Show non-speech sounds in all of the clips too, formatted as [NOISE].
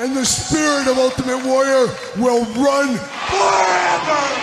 And the spirit of Ultimate Warrior will run forever!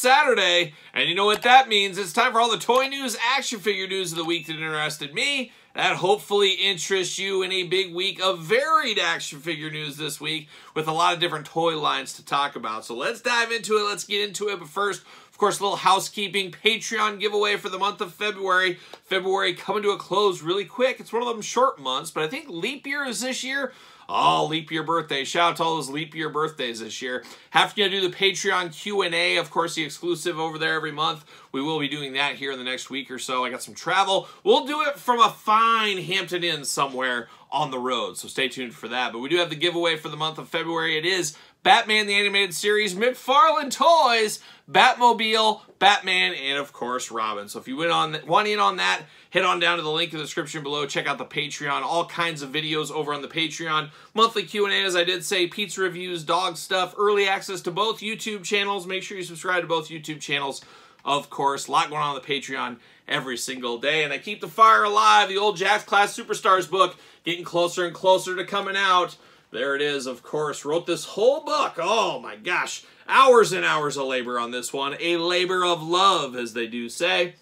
Saturday. And you know what that means? It's time for all the toy news, action figure news of the week that interested me. That hopefully interests you in a big week of varied action figure news this week with a lot of different toy lines to talk about. So let's dive into it, let's get into it. But first, of course, a little housekeeping Patreon giveaway for the month of February. February coming to a close really quick. It's one of them short months, but I think leap year is this year. Oh, leap year birthday. Shout out to all those leap year birthdays this year. Have to do the Patreon Q&A, of course, the exclusive over there every month. We will be doing that here in the next week or so. I got some travel. We'll do it from a fine Hampton Inn somewhere on the road, so stay tuned for that. But we do have the giveaway for the month of February. It is Batman the Animated Series, McFarlane Toys, Batmobile, Batman, and of course Robin. So if you went on want in on that, head on down to the link in the description below. Check out the Patreon. All kinds of videos over on the Patreon. Monthly Q&A, as I did say, pizza reviews, dog stuff, early access to both YouTube channels. Make sure you subscribe to both YouTube channels. Of course, a lot going on on the Patreon every single day. And I keep the fire alive. The old Jakks Classic Superstars book getting closer and closer to coming out. There it is, of course. Wrote this whole book. Oh my gosh. Hours and hours of labor on this one. A labor of love, as they do say.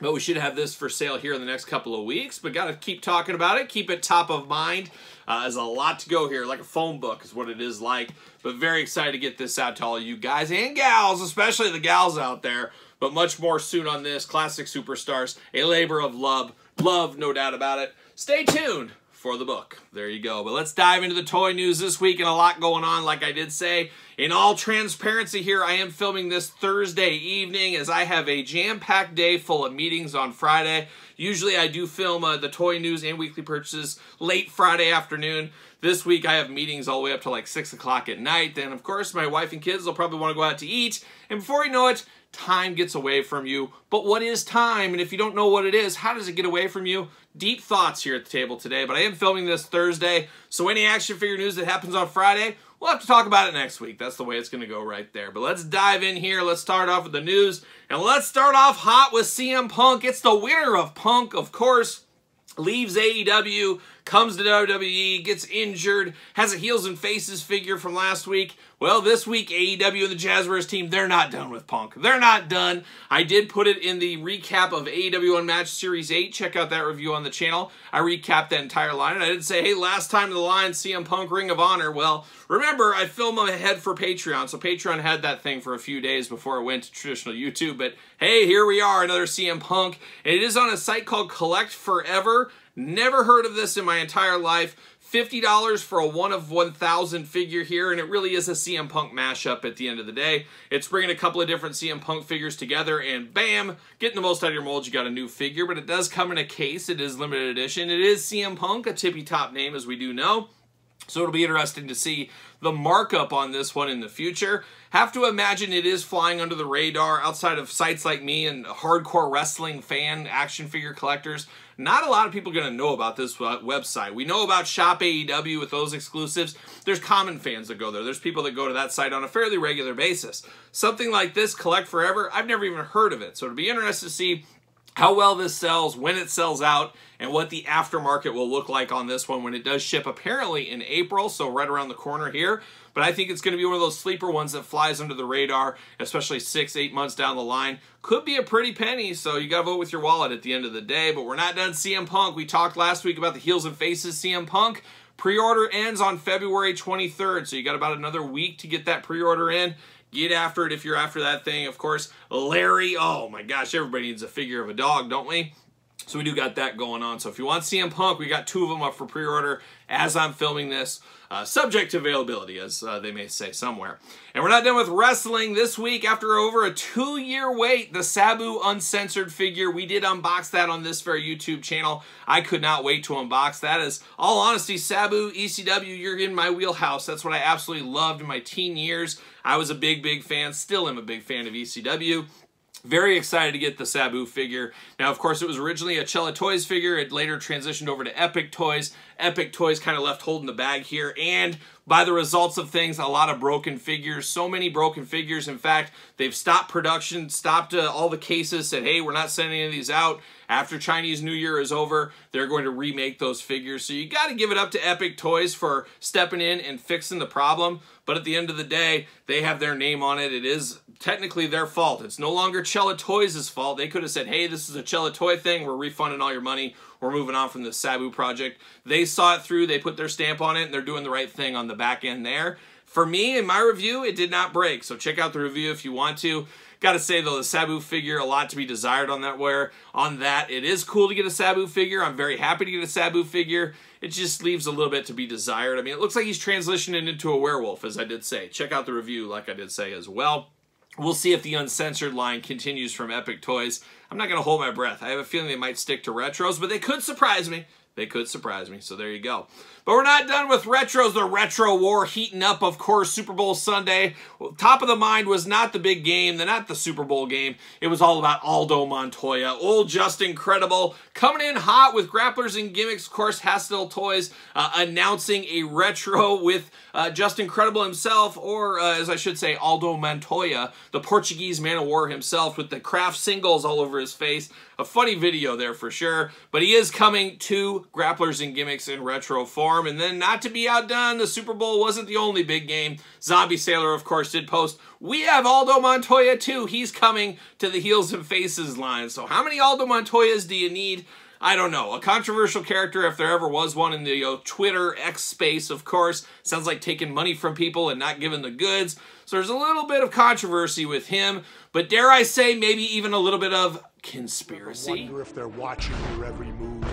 But we should have this for sale here in the next couple of weeks. But got to keep talking about it. Keep it top of mind. Uh, there's a lot to go here. Like a phone book is what it is like. But very excited to get this out to all you guys and gals, especially the gals out there. But much more soon on this. Classic Superstars. A labor of love. Love, no doubt about it. Stay tuned for the book. There you go. But let's dive into the toy news this week and a lot going on, like I did say. In all transparency here, I am filming this Thursday evening as I have a jam-packed day full of meetings on Friday. Usually I do film uh, the toy news and weekly purchases late Friday afternoon. This week I have meetings all the way up to like 6 o'clock at night. Then, of course, my wife and kids will probably want to go out to eat. And before you know it, time gets away from you. But what is time? And if you don't know what it is, how does it get away from you? Deep thoughts here at the table today. But I am filming this Thursday, so any action figure news that happens on Friday, we'll have to talk about it next week. That's the way it's going to go right there. But let's dive in here. Let's start off with the news. And let's start off hot with CM Punk. It's the winner of Punk, of course leaves AEW, comes to WWE, gets injured, has a heels and faces figure from last week. Well, this week, AEW and the Jazwares team, they're not done with Punk. They're not done. I did put it in the recap of AEW Unmatched Series 8. Check out that review on the channel. I recapped that entire line, and I did say, hey, last time in the line, CM Punk Ring of Honor. Well, remember, I filmed them ahead for Patreon, so Patreon had that thing for a few days before it went to traditional YouTube. But hey, here we are, another CM Punk. And it is on a site called Collect Forever. Never heard of this in my entire life. $50 for a one of 1,000 figure here, and it really is a CM Punk mashup at the end of the day. It's bringing a couple of different CM Punk figures together, and bam, getting the most out of your mold, you got a new figure, but it does come in a case. It is limited edition. It is CM Punk, a tippy top name, as we do know. So it'll be interesting to see the markup on this one in the future. Have to imagine it is flying under the radar outside of sites like me and hardcore wrestling fan action figure collectors. Not a lot of people are going to know about this uh, website. We know about Shop AEW with those exclusives. There's common fans that go there. There's people that go to that site on a fairly regular basis. Something like this, Collect Forever, I've never even heard of it. So it'll be interesting to see how well this sells, when it sells out, and what the aftermarket will look like on this one when it does ship apparently in April, so right around the corner here. But I think it's going to be one of those sleeper ones that flies under the radar, especially six, eight months down the line. Could be a pretty penny, so you got to vote with your wallet at the end of the day. But we're not done CM Punk. We talked last week about the heels and faces CM Punk. Pre-order ends on February 23rd, so you got about another week to get that pre-order in. Get after it if you're after that thing. Of course, Larry. Oh my gosh, everybody needs a figure of a dog, don't we? So we do got that going on. So if you want CM Punk, we got two of them up for pre-order as I'm filming this. Uh, subject to availability, as uh, they may say somewhere. And we're not done with wrestling this week. After over a two-year wait, the Sabu Uncensored figure, we did unbox that on this very YouTube channel. I could not wait to unbox that. As all honesty, Sabu, ECW, you're in my wheelhouse. That's what I absolutely loved in my teen years. I was a big, big fan, still am a big fan of ECW. Very excited to get the Sabu figure. Now, of course, it was originally a Cella Toys figure. It later transitioned over to Epic Toys. Epic Toys kind of left holding the bag here. And by the results of things, a lot of broken figures. So many broken figures. In fact, they've stopped production, stopped uh, all the cases, said, hey, we're not sending any of these out. After Chinese New Year is over, they're going to remake those figures. So you got to give it up to Epic Toys for stepping in and fixing the problem. But at the end of the day, they have their name on it. It is technically their fault. It's no longer Cella Toys' fault. They could have said, hey, this is a Cella Toy thing. We're refunding all your money. We're moving on from the Sabu project. They saw it through. They put their stamp on it, and they're doing the right thing on the back end there. For me, in my review, it did not break. So check out the review if you want to. Got to say though, the Sabu figure, a lot to be desired on that wear. On that, it is cool to get a Sabu figure. I'm very happy to get a Sabu figure. It just leaves a little bit to be desired. I mean, it looks like he's transitioning into a werewolf, as I did say. Check out the review, like I did say as well. We'll see if the uncensored line continues from Epic Toys. I'm not going to hold my breath. I have a feeling they might stick to retros, but they could surprise me. They could surprise me, so there you go. But we're not done with retros. The retro war heating up, of course, Super Bowl Sunday. Well, top of the mind was not the big game, the not the Super Bowl game. It was all about Aldo Montoya. Old Justin Credible coming in hot with grapplers and gimmicks. Of course, Hastel Toys uh, announcing a retro with uh, Justin Credible himself, or uh, as I should say, Aldo Montoya, the Portuguese man of war himself with the craft singles all over his face. A funny video there for sure, but he is coming to grapplers and gimmicks in retro form. And then, not to be outdone, the Super Bowl wasn't the only big game. Zombie Sailor, of course, did post, we have Aldo Montoya too. He's coming to the Heels and Faces line. So how many Aldo Montoyas do you need? I don't know. A controversial character, if there ever was one in the you know, Twitter X space, of course. Sounds like taking money from people and not giving the goods. So there's a little bit of controversy with him. But dare I say, maybe even a little bit of conspiracy. I wonder if they're watching your every move.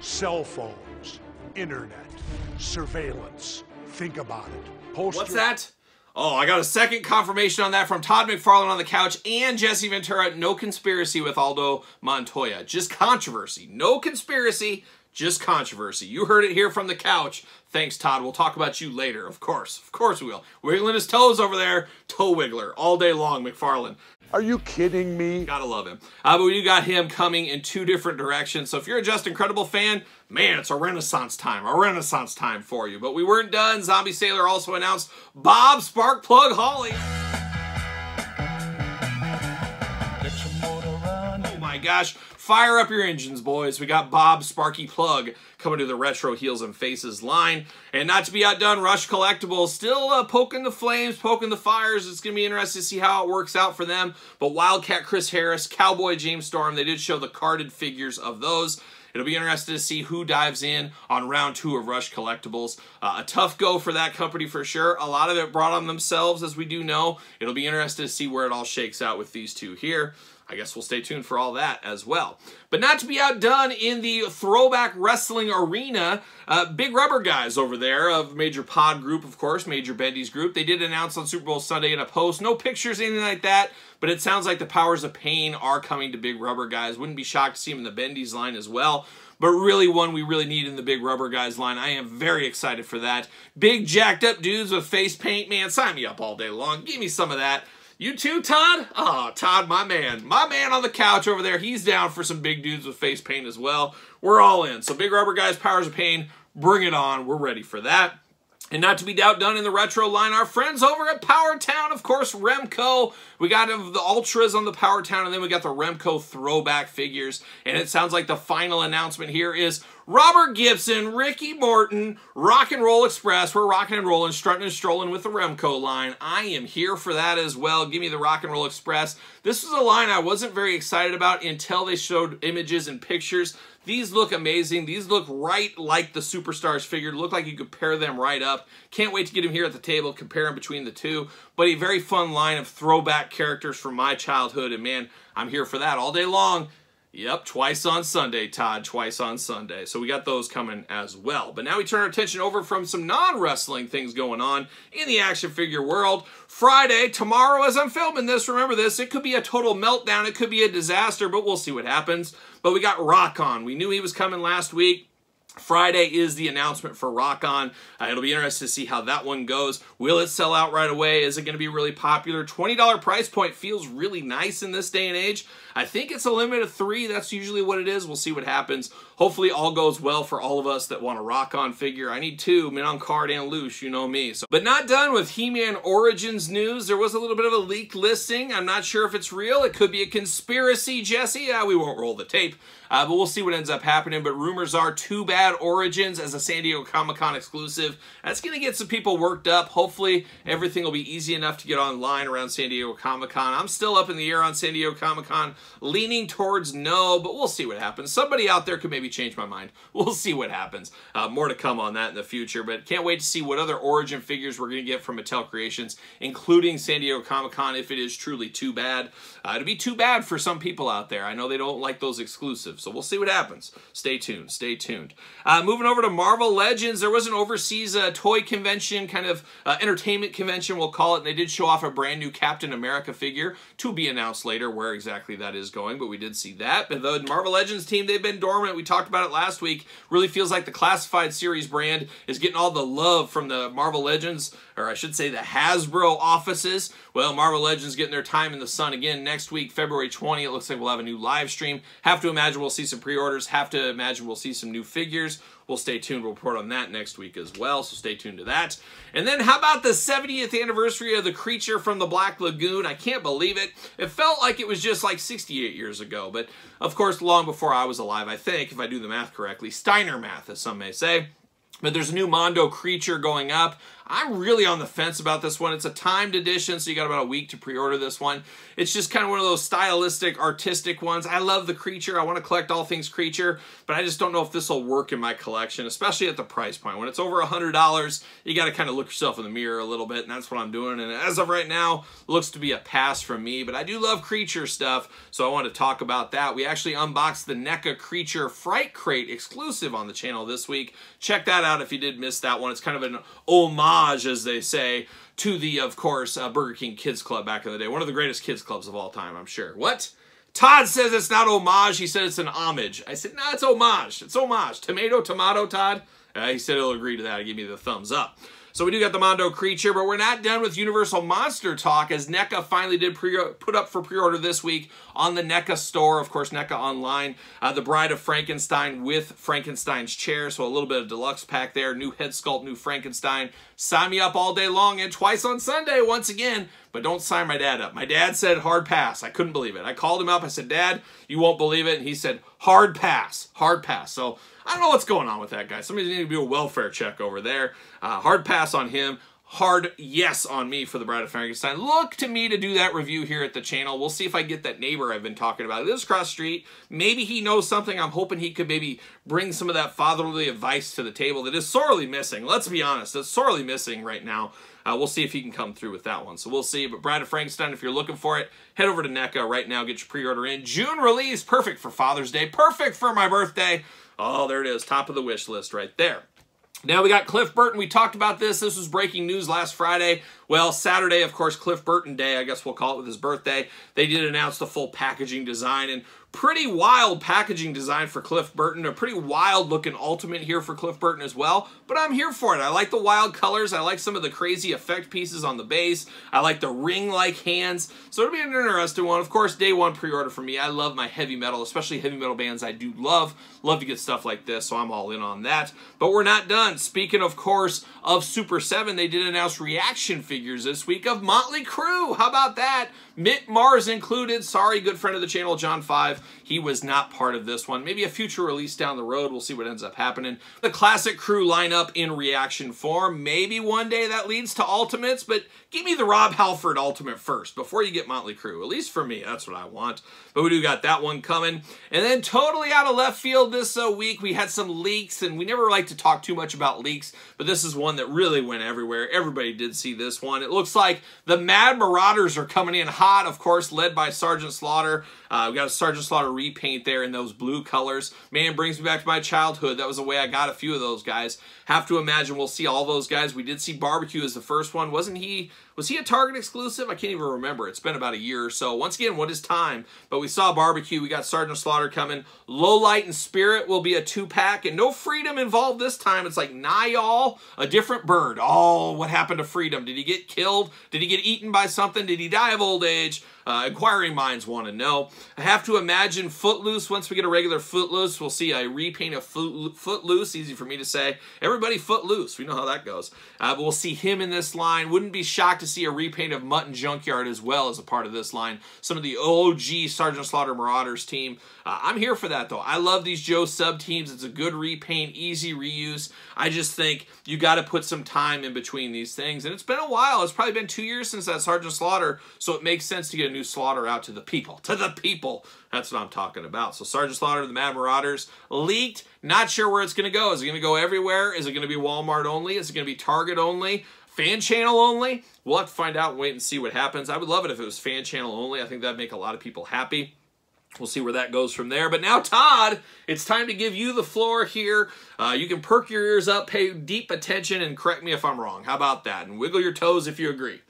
Cell phones, internet, surveillance. Think about it. Post What's that? Oh, I got a second confirmation on that from Todd McFarlane on the couch and Jesse Ventura. No conspiracy with Aldo Montoya. Just controversy. No conspiracy, just controversy. You heard it here from the couch. Thanks, Todd. We'll talk about you later. Of course. Of course we will. Wiggling his toes over there. Toe wiggler. All day long, McFarlane. Are you kidding me? Gotta love him. Uh, but we got him coming in two different directions. So if you're a Justin Credible fan, man, it's a renaissance time. A renaissance time for you. But we weren't done. Zombie Sailor also announced Bob Sparkplug Holly. Oh my gosh. Fire up your engines, boys. We got Bob Sparky Plug coming to the Retro Heels and Faces line. And not to be outdone, Rush Collectibles still uh, poking the flames, poking the fires. It's going to be interesting to see how it works out for them. But Wildcat Chris Harris, Cowboy James Storm, they did show the carded figures of those. It'll be interesting to see who dives in on round two of Rush Collectibles. Uh, a tough go for that company for sure. A lot of it brought on themselves, as we do know. It'll be interesting to see where it all shakes out with these two here. I guess we'll stay tuned for all that as well. But not to be outdone in the throwback wrestling arena, uh, big rubber guys over there of Major Pod Group, of course, Major Bendy's group. They did announce on Super Bowl Sunday in a post. No pictures, anything like that, but it sounds like the Powers of Pain are coming to big rubber guys. Wouldn't be shocked to see them in the Bendy's line as well but really one we really need in the big rubber guys line. I am very excited for that. Big jacked up dudes with face paint, man, sign me up all day long. Give me some of that. You too, Todd? Oh, Todd, my man. My man on the couch over there. He's down for some big dudes with face paint as well. We're all in. So Big Rubber Guys, Powers of Pain, bring it on. We're ready for that. And not to be outdone in the retro line, our friends over at Power Town, of course, Remco. We got the Ultras on the Power Town, and then we got the Remco throwback figures. And it sounds like the final announcement here is Robert Gibson, Ricky Morton, Rock and Roll Express. We're rocking and rolling, strutting and strolling with the Remco line. I am here for that as well. Give me the Rock and Roll Express. This was a line I wasn't very excited about until they showed images and pictures. These look amazing. These look right like the Superstars figure. Look like you could pair them right up. Can't wait to get them here at the table, compare them between the two. But a very fun line of throwback characters from my childhood. And man, I'm here for that all day long. Yep, twice on Sunday, Todd, twice on Sunday. So we got those coming as well. But now we turn our attention over from some non wrestling things going on in the action figure world. Friday, tomorrow, as I'm filming this, remember this, it could be a total meltdown, it could be a disaster, but we'll see what happens. But we got Rock-On. We knew he was coming last week. Friday is the announcement for Rock-On. Uh, it'll be interesting to see how that one goes. Will it sell out right away? Is it going to be really popular? $20 price point feels really nice in this day and age. I think it's a limit of three. That's usually what it is. We'll see what happens. Hopefully all goes well for all of us that want a Rock-On figure. I need two, mint on card and loose, you know me. So, But not done with He-Man Origins news. There was a little bit of a leaked listing. I'm not sure if it's real. It could be a conspiracy, Jesse. Yeah, we won't roll the tape. Uh, but we'll see what ends up happening. But rumors are Two Bad Origins as a San Diego Comic Con exclusive. That's going to get some people worked up. Hopefully, everything will be easy enough to get online around San Diego Comic Con. I'm still up in the air on San Diego Comic Con, leaning towards no, but we'll see what happens. Somebody out there could maybe change my mind. [LAUGHS] We'll see what happens. Uh, more to come on that in the future, but can't wait to see what other Origin figures we're going to get from Mattel Creations, including San Diego Comic Con if it is truly too bad. Uh, it'd be too bad for some people out there. I know they don't like those exclusives, so we'll see what happens. Stay tuned. Stay tuned. Uh, moving over to Marvel Legends, there was an overseas uh, toy convention, kind of uh, entertainment convention, we'll call it, and they did show off a brand new Captain America figure to be announced later where exactly that is going, but we did see that. But the Marvel Legends team, they've been dormant. We talked about it last week. Really feels like the Classified Series brand is getting all the love from the Marvel Legends, or I should say the Hasbro offices. Well, Marvel Legends getting their time in the sun again next week, February 20. It looks like we'll have a new live stream. Have to imagine we'll see some pre-orders. Have to imagine we'll see some new figures. We'll stay tuned. We'll report on that next week as well, so stay tuned to that. And then how about the 70th anniversary of the creature from the Black Lagoon? I can't believe it. It felt like it was just like 68 years ago, but of course long before I was alive, I think, if I do the math correctly. Steiner math, as some may say. But there's a new Mondo creature going up. I'm really on the fence about this one. It's a timed edition, so you got about a week to pre-order this one. It's just kind of one of those stylistic, artistic ones. I love the creature. I want to collect all things creature, but I just don't know if this will work in my collection, especially at the price point. When it's over a $100, you got to kind of look yourself in the mirror a little bit, and that's what I'm doing. And as of right now, looks to be a pass from me, but I do love creature stuff, so I want to talk about that. We actually unboxed the NECA Creature Fright Crate exclusive on the channel this week. Check that out if you did miss that one. It's kind of an homage, as they say, to the, of course, uh, Burger King Kids Club back in the day. One of the greatest kids clubs of all time, I'm sure. What? Todd says it's not homage. He said it's an homage. I said, no, nah, it's homage. It's homage. Tomato, tomato, Todd. Uh, he said he'll agree to that. He gave me the thumbs up. So we do got the Mondo creature, but we're not done with Universal Monster talk as NECA finally did pre put up for pre-order this week on the NECA store. Of course, NECA online. Uh, the Bride of Frankenstein with Frankenstein's chair, so a little bit of deluxe pack there. New head sculpt, new Frankenstein. Sign me up all day long and twice on Sunday once again. But don't sign my dad up. My dad said hard pass. I couldn't believe it. I called him up. I said, Dad, you won't believe it. And he said, hard pass. Hard pass. So I don't know what's going on with that guy. Somebody needs to do a welfare check over there. Uh, hard pass on him. Hard yes on me for the Bride of Frankenstein. Look to me to do that review here at the channel. We'll see if I get that neighbor I've been talking about. He lives across street. Maybe he knows something. I'm hoping he could maybe bring some of that fatherly advice to the table that is sorely missing. Let's be honest. It's sorely missing right now. Uh, we'll see if he can come through with that one. So we'll see. But Bride of Frankenstein, if you're looking for it, head over to NECA right now. Get your pre-order in. June release. Perfect for Father's Day. Perfect for my birthday. Oh, there it is. Top of the wish list right there. Now we got Cliff Burton. We talked about this. This was breaking news last Friday. Well, Saturday, of course, Cliff Burton Day, I guess we'll call it with his birthday. They did announce the full packaging design and pretty wild packaging design for Cliff Burton. A pretty wild looking Ultimate here for Cliff Burton as well. But I'm here for it. I like the wild colors. I like some of the crazy effect pieces on the base. I like the ring-like hands. So it'll be an interesting one. Of course, day one pre-order for me. I love my heavy metal, especially heavy metal bands I do love. Love to get stuff like this, so I'm all in on that. But we're not done. Speaking, of course, of Super 7, they did announce reaction figures this week of Motley Crue. How about that? Mick Mars included. Sorry, good friend of the channel, John 5. He was not part of this one. Maybe a future release down the road. We'll see what ends up happening. The classic crew lineup in reaction form. Maybe one day that leads to Ultimates, but give me the Rob Halford Ultimate first before you get Motley Crue. At least for me, that's what I want. But we do got that one coming. And then totally out of left field this uh, week, we had some leaks, and we never like to talk too much about leaks, but this is one that really went everywhere. Everybody did see this one. It looks like the Mad Marauders are coming in hot, of course, led by Sergeant Slaughter. Uh, we got Sergeant Slaughter Slaughter repaint there in those blue colors. Man, brings me back to my childhood. That was the way I got a few of those guys. Have to imagine we'll see all those guys. We did see Barbecue as the first one. Wasn't he, was he a Target exclusive? I can't even remember. It's been about a year or so. Once again, what is time? But we saw Barbecue. We got Sergeant Slaughter coming. Low Light and Spirit will be a two-pack. And no Freedom involved this time. It's like Nyal, a different bird. Oh, what happened to Freedom? Did he get killed? Did he get eaten by something? Did he die of old age? Uh, inquiring minds want to know. I have to imagine Footloose, once we get a regular Footloose, we'll see a repaint of Footloose, easy for me to say. Everybody Footloose, we know how that goes. Uh, but we'll see him in this line. Wouldn't be shocked to see a repaint of Mutt and Junkyard as well as a part of this line. Some of the OG Sergeant Slaughter Marauders team. Uh, I'm here for that though. I love these Joe sub teams. It's a good repaint, easy reuse. I just think you got to put some time in between these things. And it's been a while. It's probably been two years since that Sergeant Slaughter, so it makes sense to get a new slaughter out to the people. To the people. That's what I'm talking about. So Sergeant Slaughter, the Mad Marauders, leaked. Not sure where it's going to go. Is it going to go everywhere? Is it going to be Walmart only? Is it going to be Target only? Fan channel only? We'll have to find out and wait and see what happens. I would love it if it was fan channel only. I think that'd make a lot of people happy. We'll see where that goes from there. But now, Todd, it's time to give you the floor here. Uh, you can perk your ears up, pay deep attention, and correct me if I'm wrong. How about that? And wiggle your toes if you agree.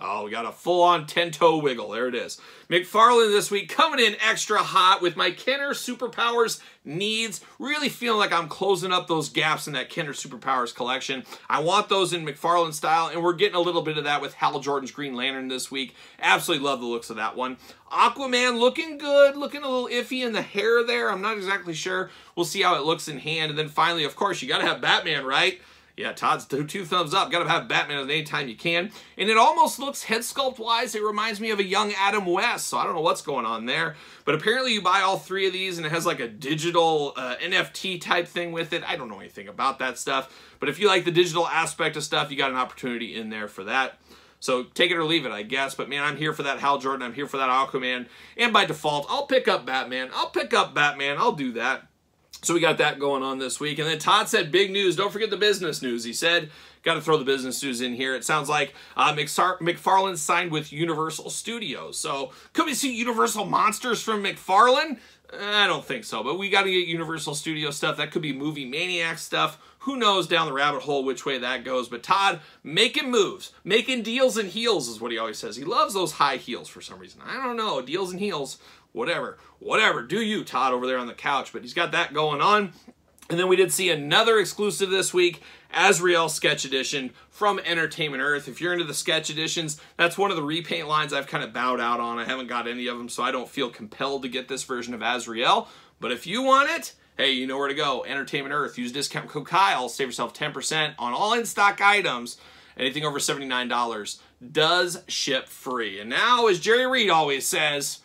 Oh, we got a full-on 10-toe wiggle. There it is. McFarlane this week coming in extra hot with my Kenner Superpowers needs. Really feeling like I'm closing up those gaps in that Kenner Superpowers collection. I want those in McFarlane style, and we're getting a little bit of that with Hal Jordan's Green Lantern this week. Absolutely love the looks of that one. Aquaman looking good, looking a little iffy in the hair there. I'm not exactly sure. We'll see how it looks in hand. And then finally, of course, you got to have Batman, right? Yeah, Todd's two, two thumbs up. Got to have Batman at any time you can. And it almost looks head sculpt wise, it reminds me of a young Adam West. So I don't know what's going on there. But apparently you buy all three of these and it has like a digital uh, NFT type thing with it. I don't know anything about that stuff. But if you like the digital aspect of stuff, you got an opportunity in there for that. So take it or leave it, I guess. But man, I'm here for that Hal Jordan. I'm here for that Aquaman. And by default, I'll pick up Batman. I'll pick up Batman. I'll do that. So we got that going on this week. And then Todd said, big news. Don't forget the business news. He said, got to throw the business news in here. It sounds like uh, McFarlane signed with Universal Studios. So could we see Universal Monsters from McFarlane? I don't think so, but we got to get Universal Studio stuff. That could be Movie Maniac stuff. Who knows down the rabbit hole which way that goes. But Todd making moves, making deals and heels is what he always says. He loves those high heels for some reason. I don't know, deals and heels whatever, whatever. Do you, Todd, over there on the couch. But he's got that going on. And then we did see another exclusive this week, Azrael Sketch Edition from Entertainment Earth. If you're into the sketch editions, that's one of the repaint lines I've kind of bowed out on. I haven't got any of them, so I don't feel compelled to get this version of Azrael. But if you want it, hey, you know where to go. Entertainment Earth. Use discount code Kyle. Save yourself 10% on all in-stock items. Anything over $79 does ship free. And now, as Jerry Reed always says,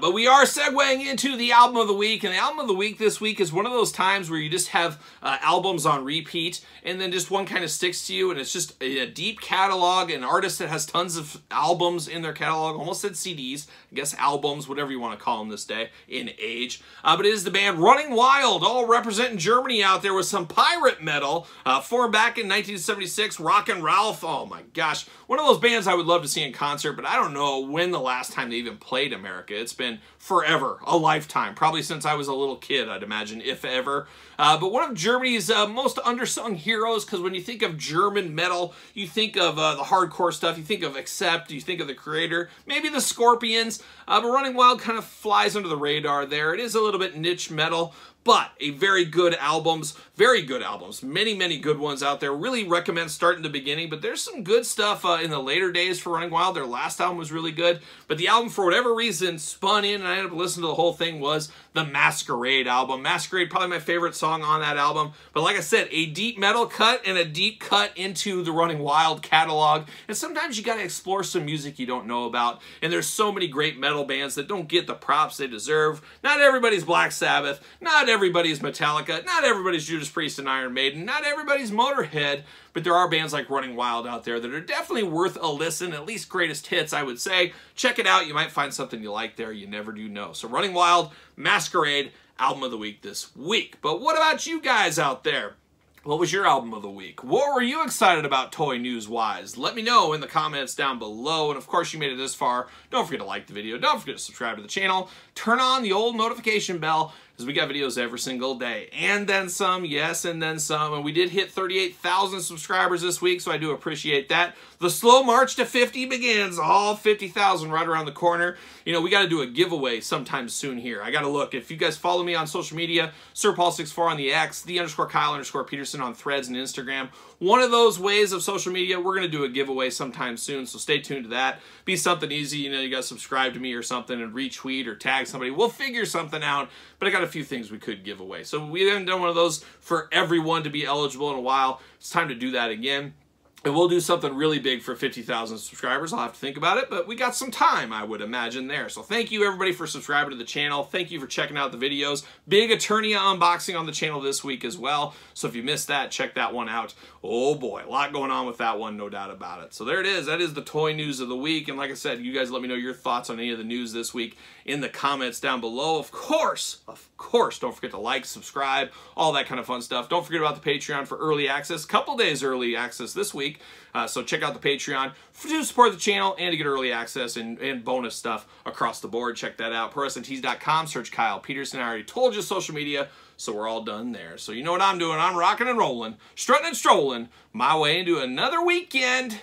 but we are segueing into the album of the week, and the album of the week this week is one of those times where you just have uh, albums on repeat, and then just one kind of sticks to you, and it's just a, a, deep catalog, an artist that has tons of albums in their catalog, almost said CDs, I guess albums, whatever you want to call them this day, in age. Uh, but it is the band Running Wild, all representing Germany out there with some pirate metal, uh, formed back in 1976, Rock and Rolf, oh my gosh, one of those bands I would love to see in concert, but I don't know when the last time they even played America. It's been forever, a lifetime, probably since I was a little kid, I'd imagine, if ever. Uh, but one of Germany's uh, most undersung heroes, because when you think of German metal, you think of uh, the hardcore stuff, you think of Accept, you think of the Kreator, maybe the Scorpions, uh, but Running Wild kind of flies under the radar there. It is a little bit niche metal, but a very good albums, very good albums. Many, many good ones out there. Really recommend starting the beginning, but there's some good stuff uh, in the later days for Running Wild. Their last album was really good, but the album, for whatever reason, spun in, and I ended up listening to the whole thing, was the Masquerade album. Masquerade, probably my favorite song on that album, but like I said, a deep metal cut and a deep cut into the Running Wild catalog, and sometimes you gotta explore some music you don't know about, and there's so many great metal bands that don't get the props they deserve. Not everybody's Black Sabbath, not everybody's Metallica, not everybody's Judas Priest and Iron Maiden, not everybody's Motorhead, but there are bands like Running Wild out there that are definitely worth a listen, at least greatest hits, I would say. Check it out. You might find something you like there. You never do know. So Running Wild, Masquerade, album of the week this week. But what about you guys out there? What was your album of the week? What were you excited about toy news wise? Let me know in the comments down below. And of course, you made it this far. Don't forget to like the video. Don't forget to subscribe to the channel. Turn on the old notification bell because we got videos every single day. And then some, yes, and then some. And we did hit 38,000 subscribers this week, so I do appreciate that. The slow march to 50 begins. All 50,000 right around the corner. You know, we got to do a giveaway sometime soon here. I got to look. If you guys follow me on social media, SirPaul64 on the X, the underscore Kyle underscore Peterson on threads and Instagram. One of those ways of social media, we're going to do a giveaway sometime soon, so stay tuned to that. Be something easy. You know, you got to subscribe to me or something and retweet or tag somebody. We'll figure something out, but I got a few things we could give away. So we haven't done one of those for everyone to be eligible in a while. It's time to do that again. And we'll do something really big for 50,000 subscribers. I'll have to think about it, but we got some time, I would imagine, there. So thank you, everybody, for subscribing to the channel. Thank you for checking out the videos. Big Eternia unboxing on the channel this week as well. So if you missed that, check that one out. Oh, boy. A lot going on with that one, no doubt about it. So there it is. That is the toy news of the week. And like I said, you guys let me know your thoughts on any of the news this week in the comments down below. Of course, of course, don't forget to like, subscribe, all that kind of fun stuff. Don't forget about the Patreon for early access. Couple days early access this week. Uh, so check out the Patreon to support the channel and to get early access and, and bonus stuff across the board. Check that out. ProWrestlingTees.com. Search Kyle Peterson. I already told you social media, so we're all done there. So you know what I'm doing. I'm rocking and rolling, strutting and strolling my way into another weekend